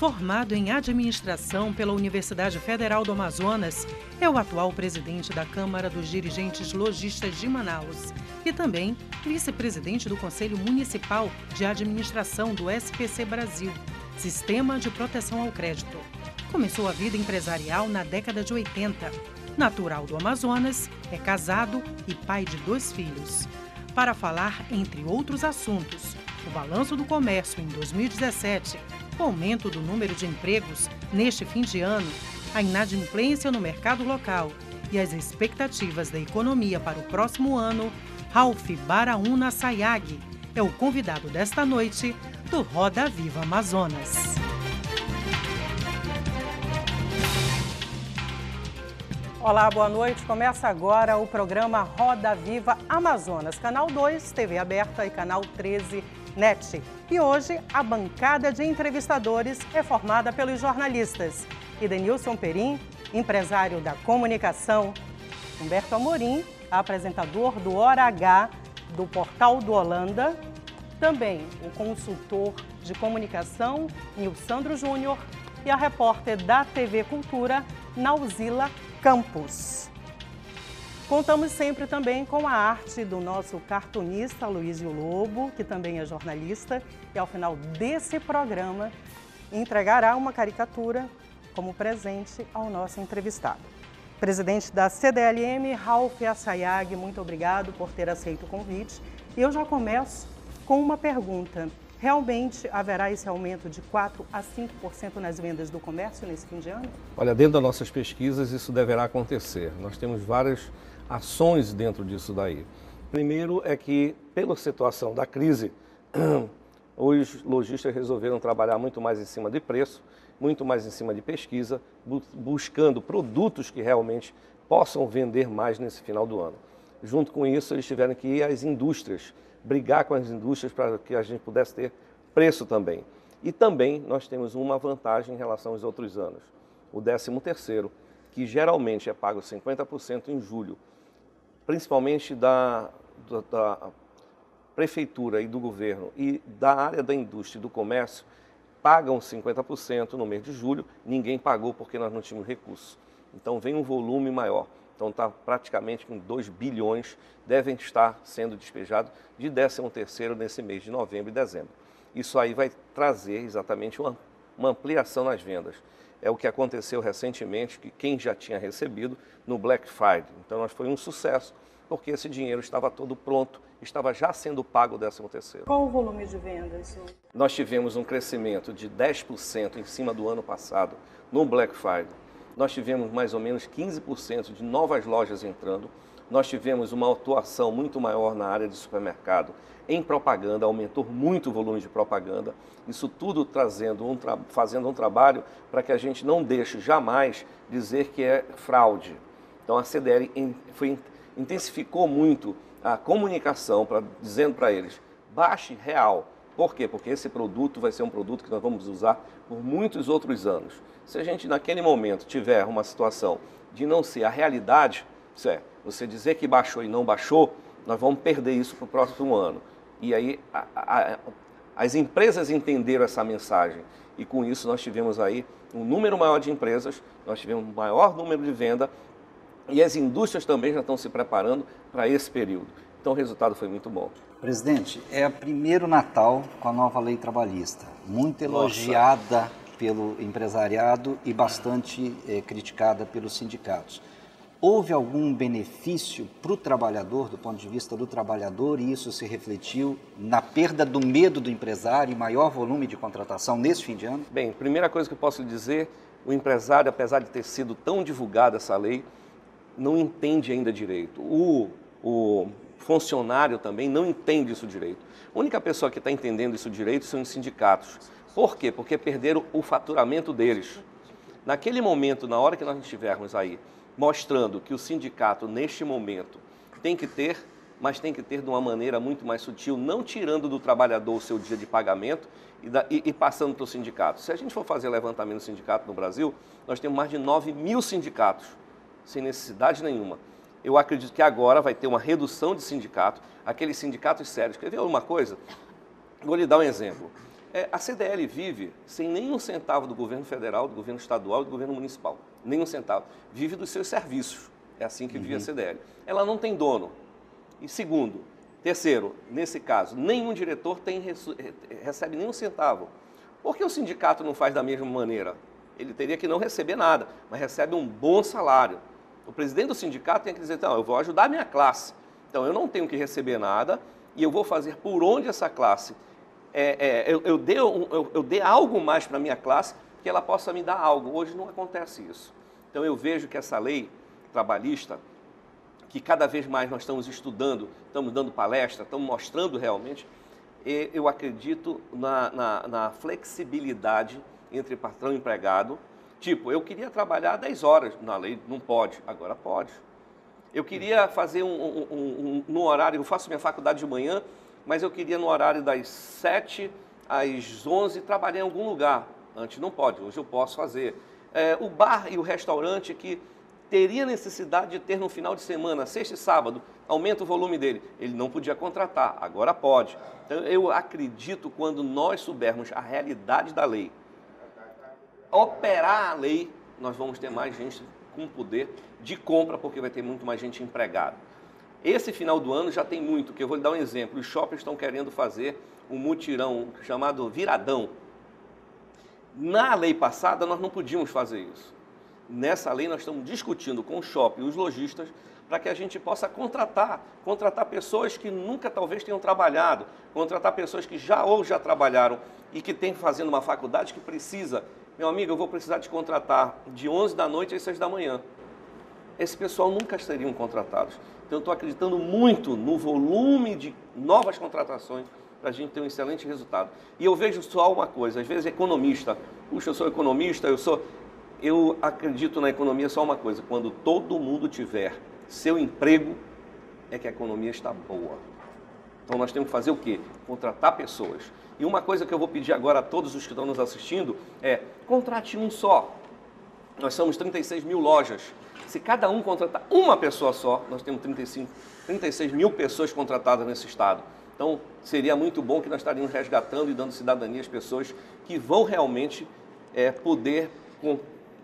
Formado em administração pela Universidade Federal do Amazonas, é o atual presidente da Câmara dos Dirigentes Logistas de Manaus e também vice-presidente do Conselho Municipal de Administração do SPC Brasil, Sistema de Proteção ao Crédito. Começou a vida empresarial na década de 80. Natural do Amazonas, é casado e pai de dois filhos. Para falar, entre outros assuntos, o balanço do comércio em 2017 o aumento do número de empregos neste fim de ano, a inadimplência no mercado local e as expectativas da economia para o próximo ano, Ralph Baraúna Sayag é o convidado desta noite do Roda Viva Amazonas. Olá, boa noite. Começa agora o programa Roda Viva Amazonas, canal 2, TV aberta e canal 13 NET. E hoje a bancada de entrevistadores é formada pelos jornalistas Idenilson Perim, empresário da comunicação, Humberto Amorim, apresentador do Hora H do Portal do Holanda, também o consultor de comunicação Nilsandro Júnior e a repórter da TV Cultura, Nauzila Campos. Contamos sempre também com a arte do nosso cartunista Luísio Lobo, que também é jornalista, e ao final desse programa entregará uma caricatura como presente ao nosso entrevistado. Presidente da CDLM, Ralph Assayag, muito obrigado por ter aceito o convite. E eu já começo com uma pergunta. Realmente haverá esse aumento de 4 a 5% nas vendas do comércio nesse fim de ano? Olha, dentro das nossas pesquisas isso deverá acontecer. Nós temos várias ações dentro disso daí. Primeiro é que, pela situação da crise, os lojistas resolveram trabalhar muito mais em cima de preço, muito mais em cima de pesquisa, buscando produtos que realmente possam vender mais nesse final do ano. Junto com isso, eles tiveram que ir às indústrias, brigar com as indústrias para que a gente pudesse ter preço também. E também nós temos uma vantagem em relação aos outros anos. O 13 terceiro, que geralmente é pago 50% em julho, principalmente da, da, da, prefeitura e do governo e da área da indústria e do comércio, pagam 50% no mês de julho, ninguém pagou porque nós não tínhamos recursos. Então vem um volume maior. Então está praticamente com 2 bilhões devem estar sendo despejados de 13 terceiro nesse mês de novembro e dezembro. Isso aí vai trazer exatamente uma, uma ampliação nas vendas é o que aconteceu recentemente, que quem já tinha recebido no Black Friday. Então, nós foi um sucesso, porque esse dinheiro estava todo pronto, estava já sendo pago o 13 terceiro. Qual o volume de vendas? Nós tivemos um crescimento de 10% em cima do ano passado no Black Friday. Nós tivemos mais ou menos 15% de novas lojas entrando. Nós tivemos uma atuação muito maior na área de supermercado em propaganda, aumentou muito o volume de propaganda. Isso tudo trazendo um fazendo um trabalho para que a gente não deixe jamais dizer que é fraude. Então a CDL foi, intensificou muito a comunicação, pra, dizendo para eles, baixe real. Por quê? Porque esse produto vai ser um produto que nós vamos usar por muitos outros anos. Se a gente naquele momento tiver uma situação de não ser a realidade, isso é, você dizer que baixou e não baixou, nós vamos perder isso para o próximo ano. E aí a, a, as empresas entenderam essa mensagem e com isso nós tivemos aí um número maior de empresas, nós tivemos um maior número de venda e as indústrias também já estão se preparando para esse período. Então o resultado foi muito bom. Presidente, é o primeiro Natal com a nova lei trabalhista, muito elogiada Nossa. pelo empresariado e bastante é, criticada pelos sindicatos. Houve algum benefício para o trabalhador, do ponto de vista do trabalhador, e isso se refletiu na perda do medo do empresário e maior volume de contratação nesse fim de ano? Bem, primeira coisa que eu posso lhe dizer, o empresário, apesar de ter sido tão divulgada essa lei, não entende ainda direito. O, o funcionário também não entende isso direito. A única pessoa que está entendendo isso direito são os sindicatos. Por quê? Porque perderam o faturamento deles. Naquele momento, na hora que nós estivermos aí mostrando que o sindicato, neste momento, tem que ter, mas tem que ter de uma maneira muito mais sutil, não tirando do trabalhador o seu dia de pagamento e, da, e, e passando para o sindicato. Se a gente for fazer levantamento do sindicato no Brasil, nós temos mais de 9 mil sindicatos, sem necessidade nenhuma. Eu acredito que agora vai ter uma redução de sindicato, aqueles sindicatos sérios. Quer ver uma coisa? Vou lhe dar um exemplo. É, a CDL vive sem nenhum centavo do governo federal, do governo estadual e do governo municipal. Nenhum centavo. Vive dos seus serviços. É assim que vive a uhum. CDL. Ela não tem dono. E segundo, terceiro, nesse caso, nenhum diretor tem, recebe nenhum centavo. Por que o sindicato não faz da mesma maneira? Ele teria que não receber nada, mas recebe um bom salário. O presidente do sindicato tem que dizer, então, eu vou ajudar a minha classe. Então, eu não tenho que receber nada e eu vou fazer por onde essa classe é, é, eu, eu, dê eu, eu dê algo mais para a minha classe que ela possa me dar algo. Hoje não acontece isso. Então eu vejo que essa lei trabalhista, que cada vez mais nós estamos estudando, estamos dando palestra, estamos mostrando realmente, eu acredito na, na, na flexibilidade entre patrão e empregado. Tipo, eu queria trabalhar 10 horas, na lei não pode, agora pode. Eu queria fazer um, um, um, um no horário, eu faço minha faculdade de manhã, mas eu queria no horário das 7 às 11 trabalhar em algum lugar. Antes não pode, hoje eu posso fazer. É, o bar e o restaurante que teria necessidade de ter no final de semana, sexta e sábado, aumenta o volume dele. Ele não podia contratar, agora pode. Então, eu acredito quando nós soubermos a realidade da lei, operar a lei, nós vamos ter mais gente com poder de compra, porque vai ter muito mais gente empregada. Esse final do ano já tem muito, que eu vou lhe dar um exemplo. Os shoppings estão querendo fazer um mutirão chamado viradão. Na lei passada, nós não podíamos fazer isso. Nessa lei, nós estamos discutindo com o shopping e os lojistas para que a gente possa contratar, contratar pessoas que nunca talvez tenham trabalhado, contratar pessoas que já ou já trabalharam e que têm fazendo uma faculdade que precisa. Meu amigo, eu vou precisar de contratar de 11 da noite às 6 da manhã. Esse pessoal nunca seriam contratados. Então, eu estou acreditando muito no volume de novas contratações para a gente ter um excelente resultado. E eu vejo só uma coisa, às vezes economista, puxa, eu sou economista, eu sou... Eu acredito na economia só uma coisa, quando todo mundo tiver seu emprego, é que a economia está boa. Então nós temos que fazer o quê? Contratar pessoas. E uma coisa que eu vou pedir agora a todos os que estão nos assistindo é, contrate um só. Nós somos 36 mil lojas. Se cada um contratar uma pessoa só, nós temos 35, 36 mil pessoas contratadas nesse estado. Então, seria muito bom que nós estaríamos resgatando e dando cidadania às pessoas que vão realmente é, poder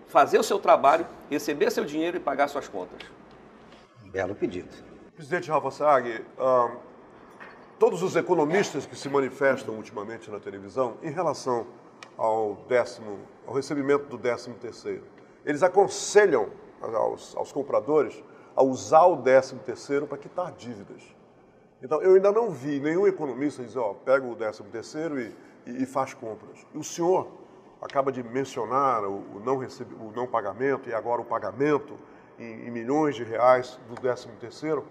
fazer o seu trabalho, receber seu dinheiro e pagar suas contas. Belo pedido. Presidente Rafa Sag, uh, todos os economistas que se manifestam ultimamente na televisão em relação ao décimo, ao recebimento do décimo terceiro, eles aconselham aos, aos compradores a usar o 13 terceiro para quitar dívidas. Então, eu ainda não vi nenhum economista dizer, ó, pega o 13 terceiro e, e, e, faz compras. E o senhor acaba de mencionar o, o não, recebe, o não pagamento e agora o pagamento em, em milhões de reais do 13 terceiro,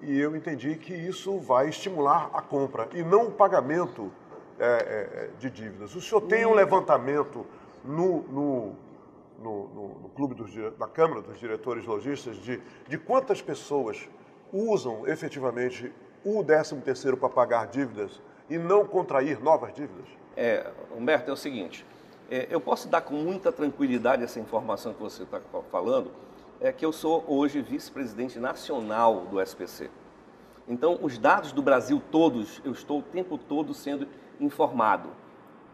e eu entendi que isso vai estimular a compra e não o pagamento é, é, de dívidas. O senhor tem um levantamento no, no no, no, no clube dos, da Câmara dos Diretores Logistas de, de quantas pessoas usam efetivamente o 13º para pagar dívidas e não contrair novas dívidas? É, Humberto, é o seguinte, é, eu posso dar com muita tranquilidade essa informação que você está falando, é que eu sou hoje vice-presidente nacional do SPC. Então, os dados do Brasil todos, eu estou o tempo todo sendo informado.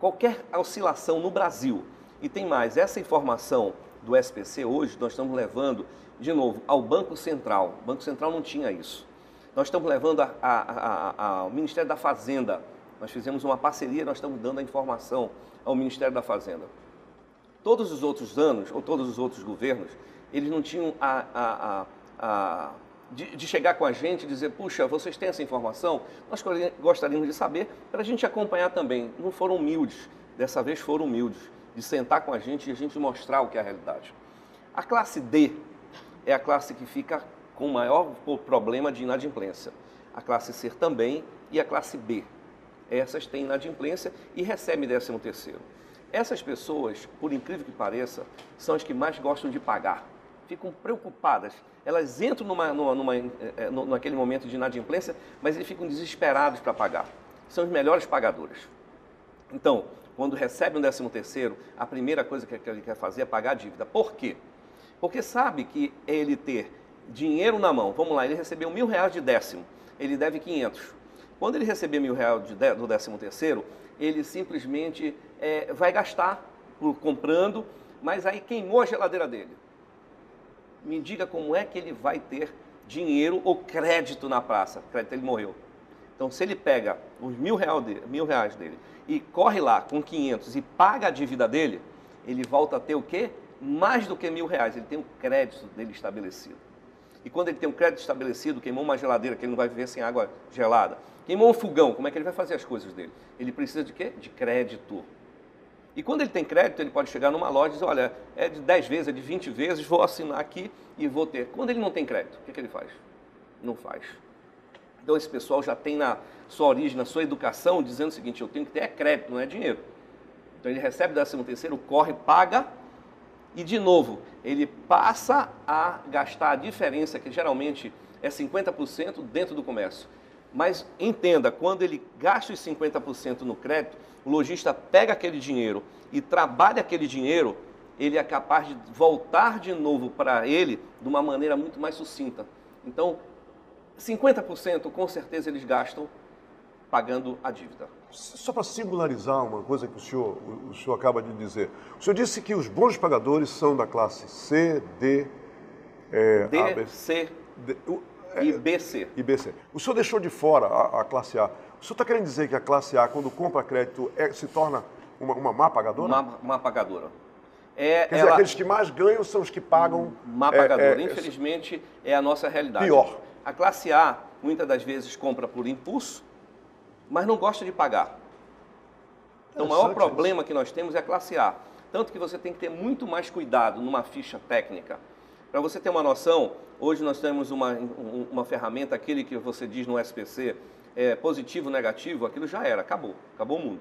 Qualquer oscilação no Brasil, e tem mais, essa informação do SPC hoje nós estamos levando, de novo, ao Banco Central. O Banco Central não tinha isso. Nós estamos levando a, a, a, ao Ministério da Fazenda. Nós fizemos uma parceria, nós estamos dando a informação ao Ministério da Fazenda. Todos os outros anos, ou todos os outros governos, eles não tinham a, a de, de, chegar com a gente e dizer, puxa, vocês têm essa informação? Nós gostaríamos de saber para a gente acompanhar também. Não foram humildes, dessa vez foram humildes de sentar com a gente e a gente mostrar o que é a realidade. A classe D é a classe que fica com maior problema de inadimplência. A classe C também e a classe B. Essas têm inadimplência e recebem 13 terceiro. Essas pessoas, por incrível que pareça, são as que mais gostam de pagar. Ficam preocupadas. Elas entram numa, numa, numa, é, é, naquele momento de inadimplência, mas eles ficam desesperados para pagar. São os melhores pagadores. Então, quando recebe um décimo terceiro, a primeira coisa que ele quer fazer é pagar a dívida. Por quê? Porque sabe que ele ter dinheiro na mão, vamos lá, ele recebeu mil reais de décimo, ele deve 500. Quando ele receber mil reais do 13 terceiro, ele simplesmente é, vai gastar por comprando, mas aí queimou a geladeira dele. Me diga como é que ele vai ter dinheiro ou crédito na praça. Crédito, ele morreu. Então, se ele pega os mil, real dele, mil reais dele e corre lá com 500 e paga a dívida dele, ele volta a ter o quê? Mais do que mil reais. Ele tem o crédito dele estabelecido. E quando ele tem um crédito estabelecido, queimou uma geladeira que ele não vai viver sem água gelada, queimou um fogão, como é que ele vai fazer as coisas dele? Ele precisa de quê? De crédito. E quando ele tem crédito, ele pode chegar numa loja e dizer, olha, é de 10 vezes, é de 20 vezes, vou assinar aqui e vou ter. Quando ele não tem crédito, o que, que ele faz? Não faz. Então esse pessoal já tem na sua origem, na sua educação, dizendo o seguinte, eu tenho que ter crédito, não é dinheiro. Então ele recebe o décimo terceiro, corre, paga, e de novo, ele passa a gastar a diferença, que geralmente é 50% dentro do comércio. Mas entenda, quando ele gasta os 50% no crédito, o lojista pega aquele dinheiro e trabalha aquele dinheiro, ele é capaz de voltar de novo para ele de uma maneira muito mais sucinta. Então, 50% com certeza eles gastam pagando a dívida. Só para singularizar uma coisa que o senhor, o senhor acaba de dizer. O senhor disse que os bons pagadores são da classe C, D, é, D, A, B, C D, é, e BC. E BC. O senhor deixou de fora a, a classe A. O senhor está querendo dizer que a classe A, quando compra crédito, é, se torna uma, uma má pagadora? Uma, uma pagadora. É, Quer dizer, ela... aqueles que mais ganham são os que pagam. Má é, pagadora. É, Infelizmente, é a nossa realidade. Pior. A classe A, muitas das vezes, compra por impulso, mas não gosta de pagar. Então, o maior problema que nós temos é a classe A. Tanto que você tem que ter muito mais cuidado numa ficha técnica. Para você ter uma noção, hoje nós temos uma, uma ferramenta, aquele que você diz no SPC, é, positivo, negativo, aquilo já era, acabou, acabou o mundo.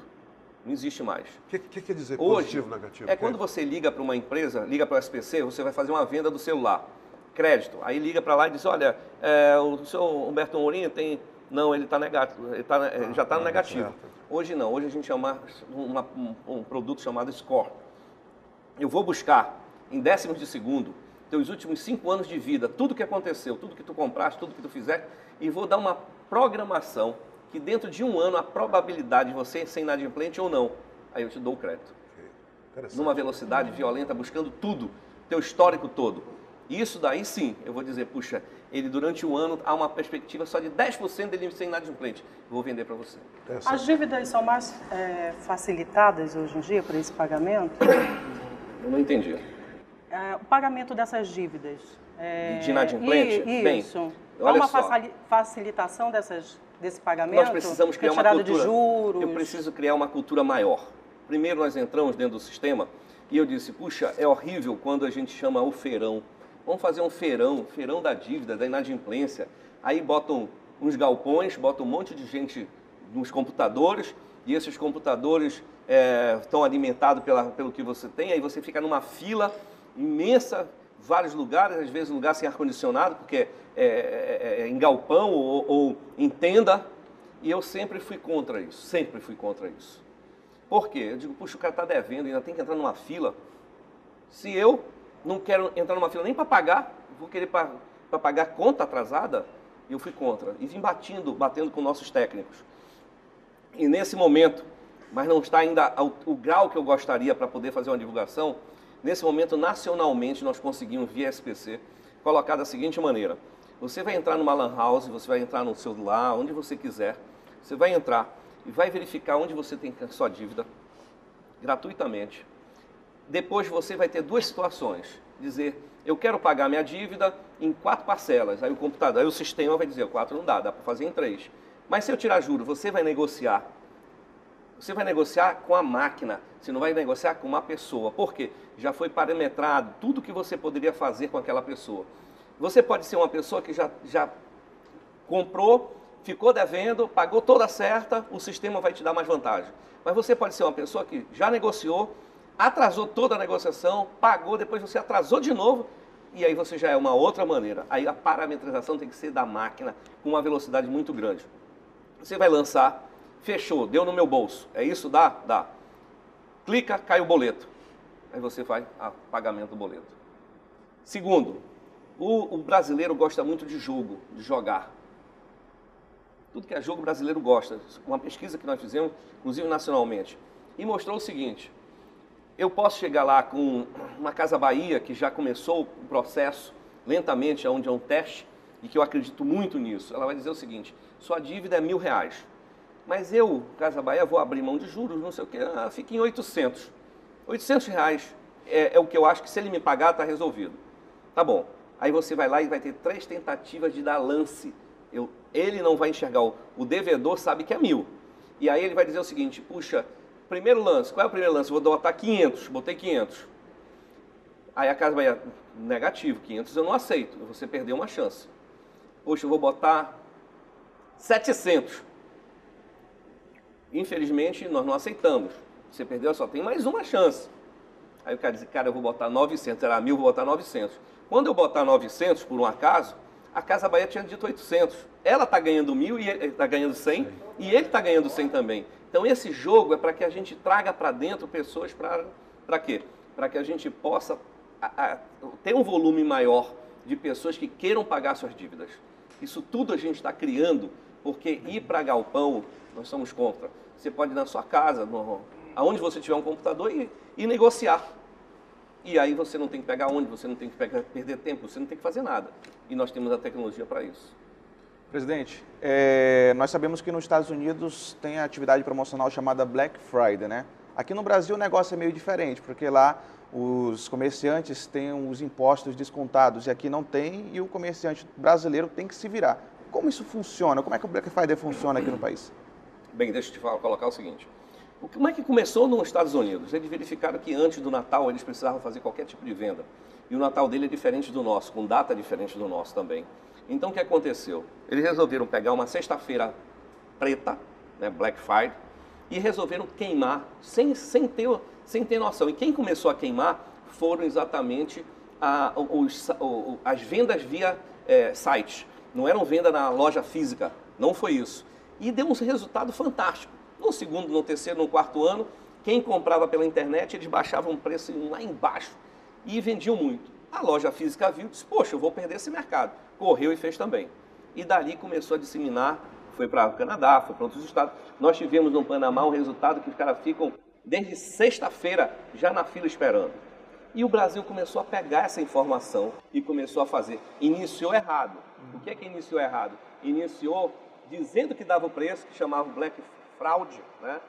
Não existe mais. O que, que, quer dizer Hoje, positivo, negativo? É quando você liga para uma empresa, liga para o SPC, você vai fazer uma venda do celular, crédito. Aí liga para lá e diz, olha, é, o senhor Humberto Mourinho tem... Não, ele, tá negativo, ele, tá, ele já está no ah, negativo. Certo. Hoje não, hoje a gente chama uma, um, um produto chamado Score. Eu vou buscar em décimos de segundo teus últimos cinco anos de vida, tudo que aconteceu, tudo que tu compraste, tudo que tu fizeste, e vou dar uma programação que dentro de um ano a probabilidade de você ser inadimplente ou não, aí eu te dou o crédito. Numa velocidade violenta, buscando tudo, teu histórico todo. Isso daí sim, eu vou dizer, puxa, ele durante um ano há uma perspectiva só de 10% dele ser inadimplente. Vou vender para você. As dívidas são mais é, facilitadas hoje em dia para esse pagamento? Eu não entendi. É, o pagamento dessas dívidas. É, de inadimplente? E, isso. Bem, Há uma só. facilitação dessas, desse pagamento? Nós precisamos criar uma cultura. De juros. Eu preciso criar uma cultura maior. Primeiro nós entramos dentro do sistema e eu disse, puxa, é horrível quando a gente chama o feirão. Vamos fazer um feirão, feirão da dívida, da inadimplência. Aí botam uns galpões, botam um monte de gente nos computadores e esses computadores é, estão alimentados pelo que você tem, aí você fica numa fila imensa vários lugares, às vezes lugar sem ar-condicionado, porque é, é, é, é, em galpão ou, ou em tenda, e eu sempre fui contra isso, sempre fui contra isso. Por quê? Eu digo, puxa, o cara está devendo, ainda tem que entrar numa fila. Se eu não quero entrar numa fila nem para pagar, vou querer para pagar conta atrasada, eu fui contra. E vim batendo, batendo com nossos técnicos. E nesse momento, mas não está ainda ao, o grau que eu gostaria para poder fazer uma divulgação, Nesse momento, nacionalmente, nós conseguimos, via SPC, colocar da seguinte maneira. Você vai entrar numa lan house, você vai entrar no celular, onde você quiser. Você vai entrar e vai verificar onde você tem sua dívida, gratuitamente. Depois você vai ter duas situações. Dizer, eu quero pagar minha dívida em quatro parcelas. Aí o computador, aí o sistema vai dizer, quatro não dá, dá para fazer em três. Mas se eu tirar juro, você vai negociar você vai negociar com a máquina, você não vai negociar com uma pessoa. Por quê? Já foi parametrado tudo que você poderia fazer com aquela pessoa. Você pode ser uma pessoa que já, já comprou, ficou devendo, pagou toda certa, o sistema vai te dar mais vantagem. Mas você pode ser uma pessoa que já negociou, atrasou toda a negociação, pagou, depois você atrasou de novo, e aí você já é uma outra maneira. Aí a parametrização tem que ser da máquina com uma velocidade muito grande. Você vai lançar Fechou, deu no meu bolso. É isso? Dá? Dá. Clica, cai o boleto. Aí você vai a pagamento do boleto. Segundo, o, o brasileiro gosta muito de jogo, de jogar. tudo que é jogo brasileiro gosta. Uma pesquisa que nós fizemos, inclusive nacionalmente, e mostrou o seguinte: eu posso chegar lá com uma Casa Bahia que já começou o processo lentamente, onde é um teste, e que eu acredito muito nisso. Ela vai dizer o seguinte: sua dívida é mil reais, mas eu, Casa Bahia, vou abrir mão de juros, não sei o que, ah, fica em 800. 800 reais é, é o que eu acho que se ele me pagar, está resolvido. Tá bom. Aí você vai lá e vai ter três tentativas de dar lance. Eu, ele não vai enxergar, o, o devedor sabe que é mil. E aí ele vai dizer o seguinte, puxa, primeiro lance, qual é o primeiro lance? Vou botar 500, botei 500. Aí a casa vai, negativo, 500 eu não aceito, você perdeu uma chance. Poxa, eu vou botar 700. Infelizmente, nós não aceitamos. Você perdeu, só tem mais uma chance. Aí o cara diz, cara, eu vou botar 900, era mil, vou botar 900. Quando eu botar 900, por um acaso, a Casa Bahia tinha dito 800. Ela está ganhando mil e está ganhando 100 e ele está ganhando 100 também. Então esse jogo é para que a gente traga para dentro pessoas para quê? Para que a gente possa a, a, ter um volume maior de pessoas que queiram pagar suas dívidas. Isso tudo a gente está criando, porque ir para galpão, nós somos contra. Você pode ir na sua casa, no, aonde você tiver um computador e, e negociar. E aí você não tem que pegar onde, você não tem que pegar, perder tempo, você não tem que fazer nada. E nós temos a tecnologia para isso. Presidente, é, nós sabemos que nos Estados Unidos tem a atividade promocional chamada Black Friday, né? Aqui no Brasil o negócio é meio diferente, porque lá os comerciantes têm os impostos descontados e aqui não tem, e o comerciante brasileiro tem que se virar. Como isso funciona? Como é que o Black Friday funciona aqui no país? Bem, deixa eu te falar, colocar o seguinte. Como é que começou nos Estados Unidos? Eles verificaram que antes do Natal eles precisavam fazer qualquer tipo de venda. E o Natal dele é diferente do nosso, com data diferente do nosso também. Então o que aconteceu? Eles resolveram pegar uma sexta-feira preta, né, Black Friday, e resolveram queimar sem, sem, ter, sem ter noção. E quem começou a queimar foram exatamente a, os, as vendas via é, site. Não eram venda na loja física, não foi isso. E deu um resultado fantástico. No segundo, no terceiro, no quarto ano, quem comprava pela internet, eles baixavam o preço lá embaixo e vendiam muito. A loja física viu e disse, poxa, eu vou perder esse mercado. Correu e fez também. E dali começou a disseminar, foi para o Canadá, foi para outros estados. Nós tivemos no Panamá um resultado que os caras ficam desde sexta-feira já na fila esperando. E o Brasil começou a pegar essa informação e começou a fazer. Iniciou errado. O que é que iniciou errado? Iniciou dizendo que dava o preço, que chamava Black fraude, né?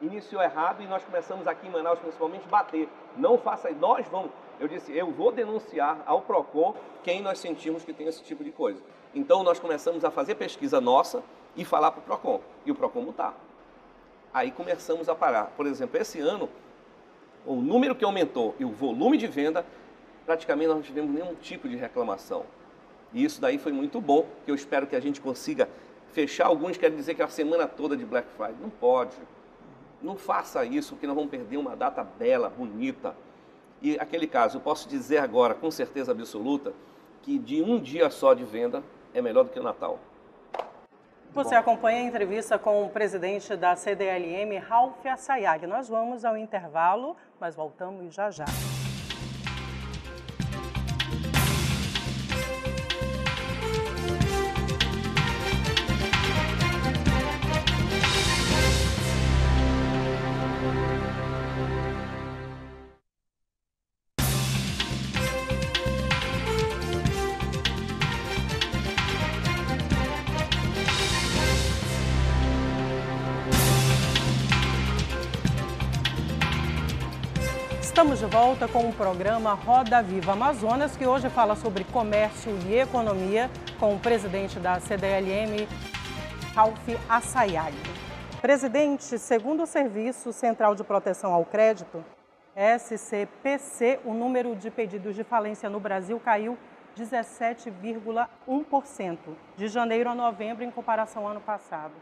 Iniciou errado e nós começamos aqui em Manaus, principalmente, bater. Não faça isso. Nós vamos. Eu disse, eu vou denunciar ao PROCON quem nós sentimos que tem esse tipo de coisa. Então nós começamos a fazer pesquisa nossa e falar para o PROCON. E o PROCON mutar. Aí começamos a parar. Por exemplo, esse ano, o número que aumentou e o volume de venda, praticamente nós não tivemos nenhum tipo de reclamação. E isso daí foi muito bom, que eu espero que a gente consiga Fechar alguns quer dizer que é a semana toda de Black Friday. Não pode. Não faça isso, porque nós vamos perder uma data bela, bonita. E aquele caso, eu posso dizer agora, com certeza absoluta, que de um dia só de venda é melhor do que o Natal. Você acompanha a entrevista com o presidente da CDLM, Ralf Assayag. Nós vamos ao intervalo, mas voltamos já já. Volta com o programa Roda Viva Amazonas, que hoje fala sobre comércio e economia, com o presidente da CDLM, Ralf Assayag. Presidente, segundo o Serviço Central de Proteção ao Crédito, SCPC, o número de pedidos de falência no Brasil caiu 17,1% de janeiro a novembro em comparação ao ano passado.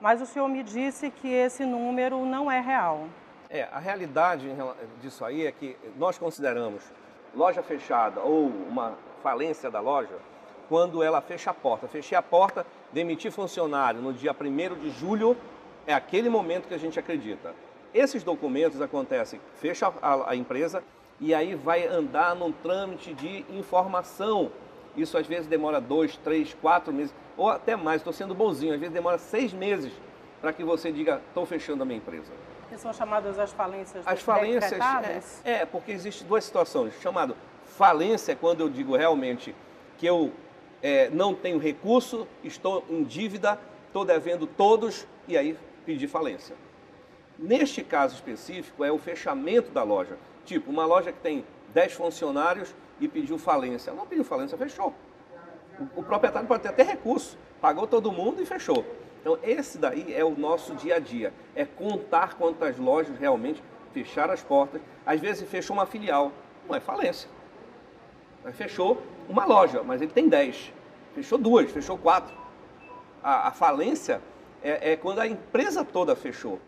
Mas o senhor me disse que esse número não é real. É, a realidade disso aí é que nós consideramos loja fechada ou uma falência da loja quando ela fecha a porta. Fechei a porta, demitir funcionário no dia 1 de julho, é aquele momento que a gente acredita. Esses documentos acontecem, fecha a, a empresa e aí vai andar num trâmite de informação. Isso às vezes demora dois, três, quatro meses, ou até mais. Estou sendo bonzinho, às vezes demora seis meses para que você diga, estou fechando a minha empresa. Que são chamadas as falências As falências, é, é, porque existem duas situações. Chamado falência quando eu digo realmente que eu é, não tenho recurso, estou em dívida, estou devendo todos e aí pedir falência. Neste caso específico, é o fechamento da loja. Tipo, uma loja que tem 10 funcionários e pediu falência. Não pediu falência, fechou. O, o proprietário pode ter até recurso, pagou todo mundo e fechou. Então, esse daí é o nosso dia a dia. É contar quantas lojas realmente fecharam as portas. Às vezes fechou uma filial, não é falência. Mas fechou uma loja, mas ele tem 10. Fechou duas, fechou quatro. A, a falência é, é quando a empresa toda fechou.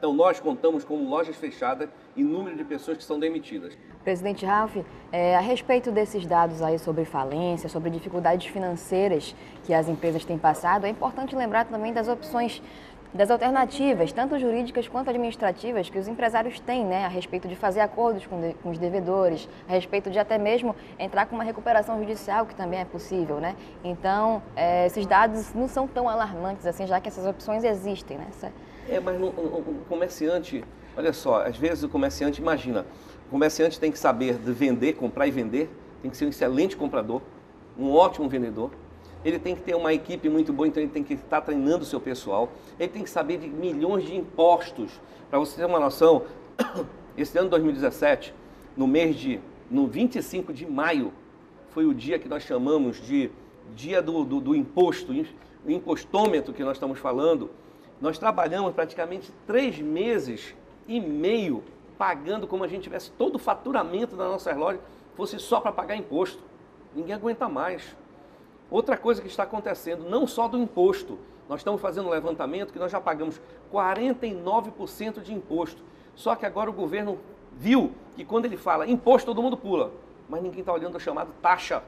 Então, nós contamos com lojas fechadas e número de pessoas que são demitidas. Presidente Ralph, é, a respeito desses dados aí sobre falência, sobre dificuldades financeiras que as empresas têm passado, é importante lembrar também das opções das alternativas, tanto jurídicas quanto administrativas, que os empresários têm né, a respeito de fazer acordos com, de, com, os devedores, a respeito de até mesmo entrar com uma recuperação judicial, que também é possível. Né? Então, é, esses dados não são tão alarmantes assim, já que essas opções existem. Né? É, mas o comerciante, olha só, às vezes o comerciante, imagina, o comerciante tem que saber de vender, comprar e vender, tem que ser um excelente comprador, um ótimo vendedor, ele tem que ter uma equipe muito boa, então ele tem que estar treinando o seu pessoal, ele tem que saber de milhões de impostos. Para você ter uma noção, esse ano 2017, no mês de, no 25 de maio, foi o dia que nós chamamos de dia do, do, do imposto, o impostômetro que nós estamos falando. Nós trabalhamos praticamente três meses e meio pagando como a gente tivesse todo o faturamento da nossa loja fosse só para pagar imposto. Ninguém aguenta mais. Outra coisa que está acontecendo, não só do imposto, nós estamos fazendo um levantamento que nós já pagamos 49% de imposto. Só que agora o governo viu que quando ele fala imposto, todo mundo pula. Mas ninguém está olhando o chamado taxa.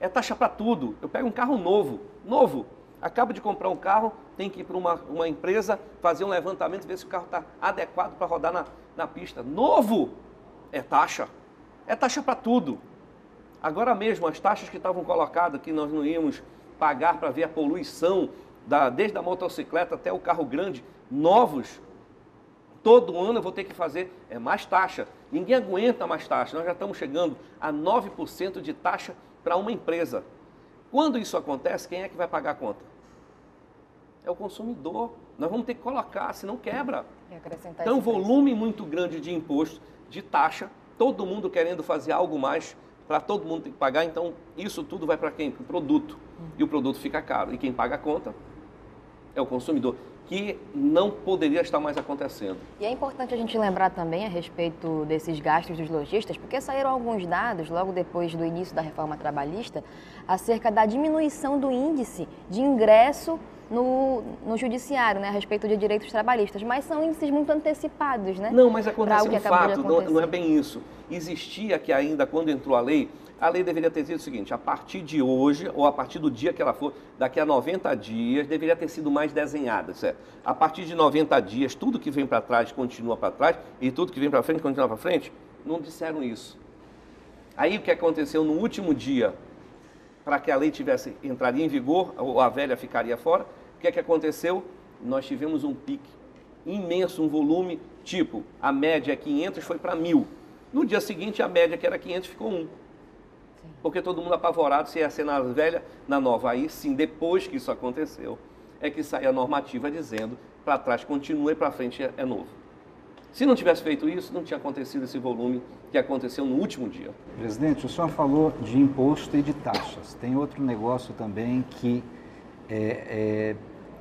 É taxa para tudo. Eu pego um carro novo, novo. Acabo de comprar um carro, tem que ir para uma, uma empresa, fazer um levantamento, ver se o carro está adequado para rodar na, na pista. Novo é taxa. É taxa para tudo. Agora mesmo, as taxas que estavam colocadas, que nós não íamos pagar para ver a poluição, da, desde a motocicleta até o carro grande, novos, todo ano eu vou ter que fazer é, mais taxa. Ninguém aguenta mais taxa. Nós já estamos chegando a 9% de taxa para uma empresa. Quando isso acontece, quem é que vai pagar a conta? É o consumidor. Nós vamos ter que colocar, senão quebra. Então, volume muito grande de imposto, de taxa, todo mundo querendo fazer algo mais para todo mundo ter que pagar, então isso tudo vai para quem? Para o produto. E o produto fica caro. E quem paga a conta é o consumidor, que não poderia estar mais acontecendo. E é importante a gente lembrar também a respeito desses gastos dos lojistas, porque saíram alguns dados logo depois do início da reforma trabalhista acerca da diminuição do índice de ingresso no, no judiciário, né, a respeito de direitos trabalhistas, mas são índices muito antecipados, né? Não, mas acontece um fato, não, não, é bem isso. Existia que ainda, quando entrou a lei, a lei deveria ter sido o seguinte, a partir de hoje, ou a partir do dia que ela for, daqui a 90 dias, deveria ter sido mais desenhada, certo? A partir de 90 dias, tudo que vem para trás continua para trás, e tudo que vem para frente continua para frente, não disseram isso. Aí o que aconteceu no último dia, para que a lei tivesse entraria em vigor, ou a velha ficaria fora, o que é que aconteceu? Nós tivemos um pique imenso, um volume, tipo, a média é 500, foi para 1.000. No dia seguinte, a média que era 500 ficou 1. Porque todo mundo apavorado se ia ser na velha, na nova. Aí sim, depois que isso aconteceu, é que sai a normativa dizendo para trás continua e para frente é, é novo. Se não tivesse feito isso, não tinha acontecido esse volume que aconteceu no último dia. Presidente, o senhor falou de imposto e de taxas. Tem outro negócio também que é,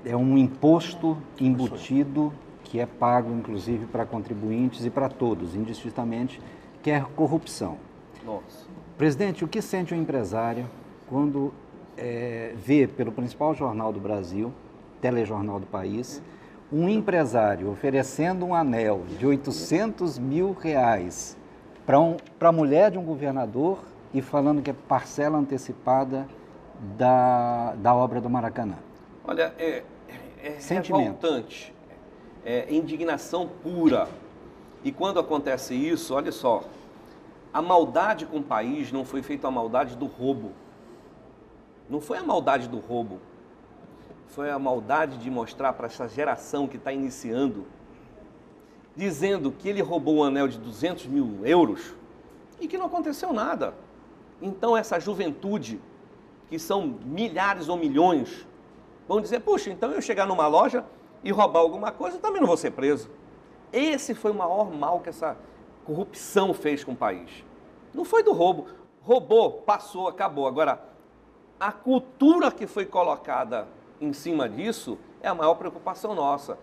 é, é um imposto embutido que é pago, inclusive, para contribuintes e para todos, indistintamente, que é corrupção. Nossa. Presidente, o que sente o empresário quando é, vê pelo principal jornal do Brasil, telejornal do país, um empresário oferecendo um anel de 800 mil reais para um, a mulher de um governador e falando que é parcela antecipada da, da obra do Maracanã? Olha, é, é Sentimento. revoltante, é indignação pura. E quando acontece isso, olha só, a maldade com o país não foi feita a maldade do roubo, Não foi a maldade do roubo, foi a maldade de mostrar para essa geração que está iniciando, dizendo que ele roubou um anel de 200 mil euros e que não aconteceu nada. Então, essa juventude, que são milhares ou milhões, vão dizer: puxa, então eu chegar numa loja e roubar alguma coisa, também não vou ser preso. Esse foi o maior mal que essa corrupção fez com o país. Não foi do roubo. Roubou, passou, acabou. Agora, a cultura que foi colocada em cima disso é a maior preocupação nossa.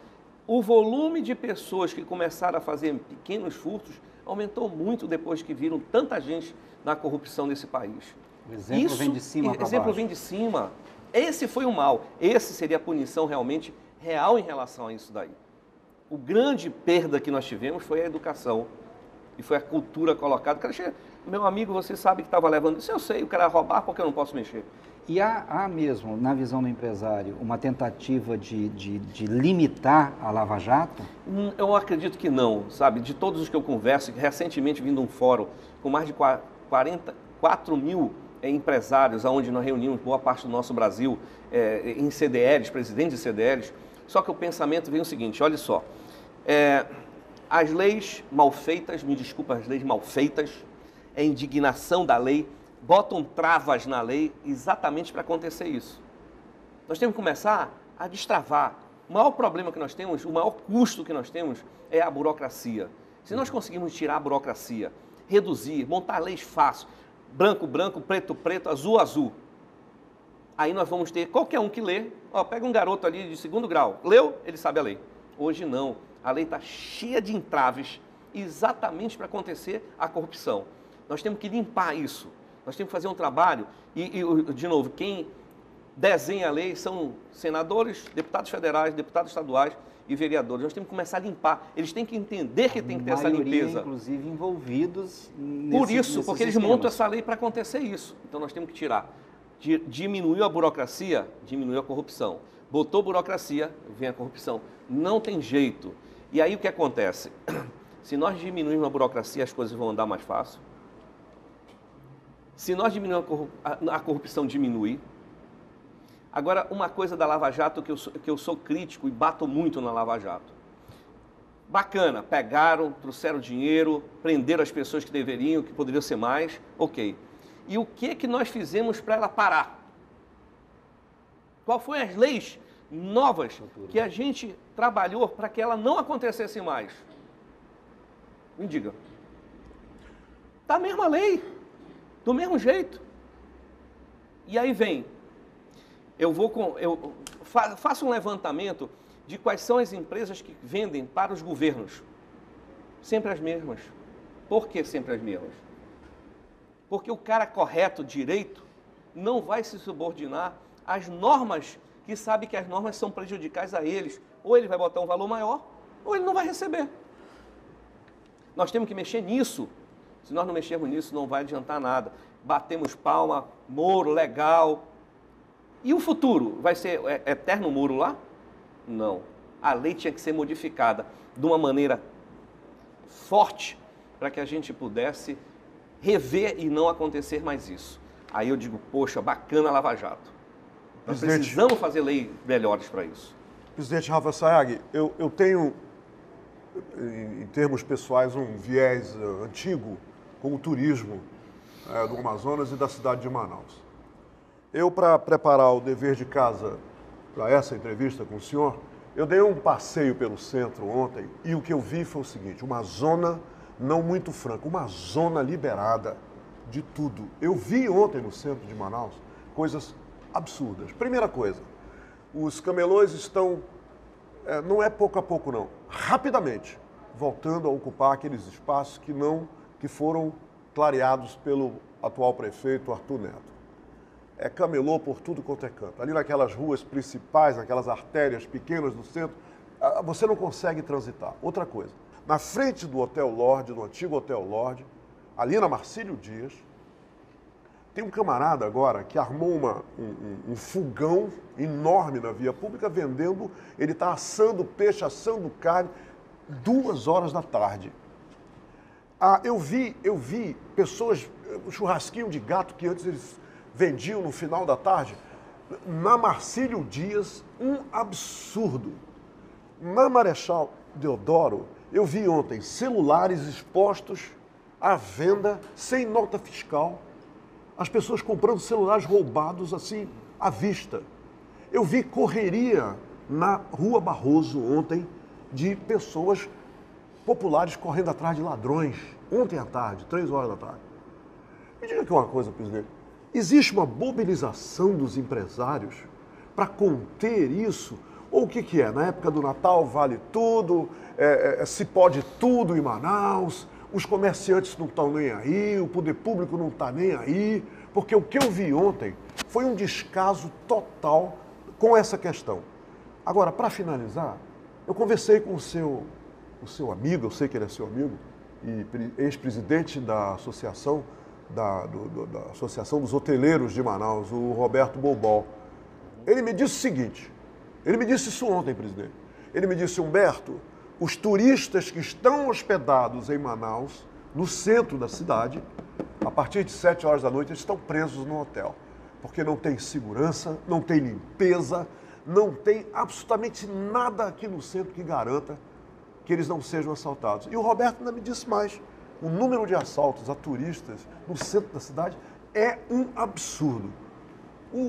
O volume de pessoas que começaram a fazer pequenos furtos aumentou muito depois que viram tanta gente na corrupção desse país. O exemplo Isso, vem de cima para exemplo vem de cima. Esse foi o mal. Esse seria a punição realmente real em relação a isso daí. O grande perda que nós tivemos foi a educação e foi a cultura colocada. O cara meu amigo, você sabe que estava levando isso, eu sei, o cara roubar porque eu não posso mexer. E há, há mesmo, na visão do empresário, uma tentativa de, de, de, limitar a Lava Jato? Hum, eu acredito que não, sabe? De todos os que eu converso, recentemente vindo um fórum com mais de 44 mil é, empresários, onde nós reunimos boa parte do nosso Brasil é, em CDLs, presidentes de CDLs, só que o pensamento vem o seguinte, olha só, é, as leis mal feitas, me desculpa, as leis mal feitas, é indignação da lei, botam travas na lei exatamente para acontecer isso. Nós temos que começar a destravar. O maior problema que nós temos, o maior custo que nós temos é a burocracia. Se nós conseguirmos tirar a burocracia, reduzir, montar leis fáceis, branco, branco, preto, preto, azul, azul, aí nós vamos ter qualquer um que lê, ó, pega um garoto ali de segundo grau, leu, ele sabe a lei. Hoje não. A lei está cheia de entraves exatamente para acontecer a corrupção. Nós temos que limpar isso. Nós temos que fazer um trabalho. E, e, de novo, quem desenha a lei são senadores, deputados federais, deputados estaduais e vereadores. Nós temos que começar a limpar. Eles têm que entender que tem que ter essa limpeza. inclusive, envolvidos nesse, Por isso, porque eles montam essa lei para acontecer isso. Então, nós temos que tirar. Diminuiu a burocracia, diminuiu a corrupção. Botou burocracia, vem a corrupção. Não tem jeito. E aí o que acontece? Se nós diminuirmos a burocracia, as coisas vão andar mais fácil. Se nós diminuirmos a corrupção, diminui. Agora, uma coisa da Lava Jato que eu, sou, que eu sou crítico e bato muito na Lava Jato. Bacana, pegaram, trouxeram dinheiro, prenderam as pessoas que deveriam, que poderiam ser mais, ok. E o que que nós fizemos para ela parar? Qual foi as leis novas que a gente trabalhou para que ela não acontecesse mais? Me diga. Está a mesma lei. Do mesmo jeito. E aí vem, eu vou com, eu faço um levantamento de quais são as empresas que vendem para os governos. Sempre as mesmas. Por que sempre as mesmas? Porque o cara correto, direito, não vai se subordinar às normas que sabe que as normas são prejudicais a eles. Ou ele vai botar um valor maior, ou ele não vai receber. Nós temos que mexer nisso se nós não mexermos nisso, não vai adiantar nada. Batemos palma, muro, legal. E o futuro? Vai ser é, eterno muro lá? Não. A lei tinha que ser modificada de uma maneira forte para que a gente pudesse rever e não acontecer mais isso. Aí eu digo, poxa, bacana Lava Jato. Nós Presidente, precisamos fazer leis melhores para isso. Presidente Rafa Sayag, eu, eu tenho, em, em termos pessoais, um viés uh, antigo com o turismo é, do Amazonas e da cidade de Manaus. Eu, para preparar o dever de casa para essa entrevista com o senhor, eu dei um passeio pelo centro ontem e o que eu vi foi o seguinte: uma zona não muito franca, uma zona liberada de tudo. Eu vi ontem no centro de Manaus coisas absurdas. Primeira coisa, os camelões estão, é, não é pouco a pouco não, rapidamente voltando a ocupar aqueles espaços que não que foram clareados pelo atual prefeito Arthur Neto. É camelô por tudo quanto é canto. Ali naquelas ruas principais, naquelas artérias pequenas do centro, você não consegue transitar. Outra coisa, na frente do Hotel Lorde, do antigo Hotel Lorde, ali na Marcílio Dias, tem um camarada agora que armou uma, um, um, um fogão enorme na via pública vendendo, ele está assando peixe, assando carne, duas horas da tarde. Ah, eu vi, eu vi pessoas, um churrasquinho de gato que antes eles vendiam no final da tarde. Na Marcílio Dias, um absurdo. Na Marechal Deodoro, eu vi ontem celulares expostos à venda sem nota fiscal. As pessoas comprando celulares roubados assim à vista. Eu vi correria na Rua Barroso ontem de pessoas populares correndo atrás de ladrões. Ontem à tarde, três horas da tarde. Me diga aqui uma coisa, presidente. Existe uma mobilização dos empresários para conter isso? Ou o que, que é? Na época do Natal vale tudo, é, é, se pode tudo em Manaus, os comerciantes não estão nem aí, o poder público não está nem aí, porque o que eu vi ontem foi um descaso total com essa questão. Agora, para finalizar, eu conversei com o seu, o seu amigo, eu sei que ele é seu amigo, e ex-presidente da associação, da, do, do, da Associação dos Hoteleiros de Manaus, o Roberto Bobol. Ele me disse o seguinte, ele me disse isso ontem, presidente. Ele me disse, Humberto, os turistas que estão hospedados em Manaus, no centro da cidade, a partir de 7 horas da noite, eles estão presos no hotel. Porque não tem segurança, não tem limpeza, não tem absolutamente nada aqui no centro que garanta que eles não sejam assaltados. E o Roberto ainda me disse mais: o número de assaltos a turistas no centro da cidade é um absurdo. O, o,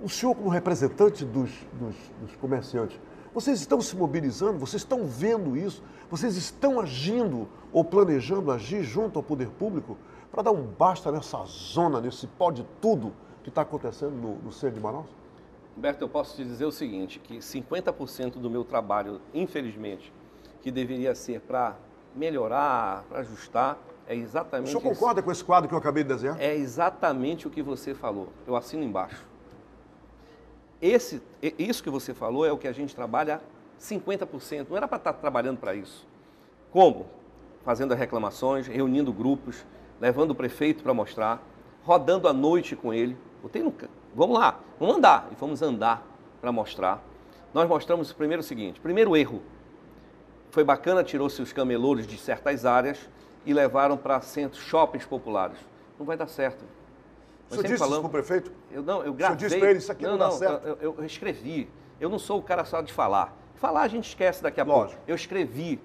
o, o senhor, como representante dos, dos, dos comerciantes, vocês estão se mobilizando, vocês estão vendo isso, vocês estão agindo ou planejando agir junto ao poder público para dar um basta nessa zona, nesse pó de tudo que está acontecendo no, no centro de Manaus? Humberto, eu posso te dizer o seguinte, que 50% do meu trabalho, infelizmente, que deveria ser para melhorar, para ajustar, é exatamente. O senhor concorda isso. com esse quadro que eu acabei de desenhar? É exatamente o que você falou. Eu assino embaixo. Esse, isso que você falou é o que a gente trabalha 50%. Não era para estar tá trabalhando para isso. Como? Fazendo reclamações, reunindo grupos, levando o prefeito para mostrar, rodando à noite com ele. Botei no, vamos lá, vamos andar. E fomos andar para mostrar. Nós mostramos primeiro o seguinte: primeiro erro, foi bacana, tirou-se os camelores de certas áreas e levaram para centros, shoppings populares. Não vai dar certo. Nós o senhor disse falamos, isso para o prefeito? Eu não, eu gravei. O senhor disse para ele, isso aqui não, não dá não, certo? Eu, eu, eu, escrevi. Eu não sou o cara só de falar. Falar a gente esquece daqui a Lógico. pouco. Eu escrevi.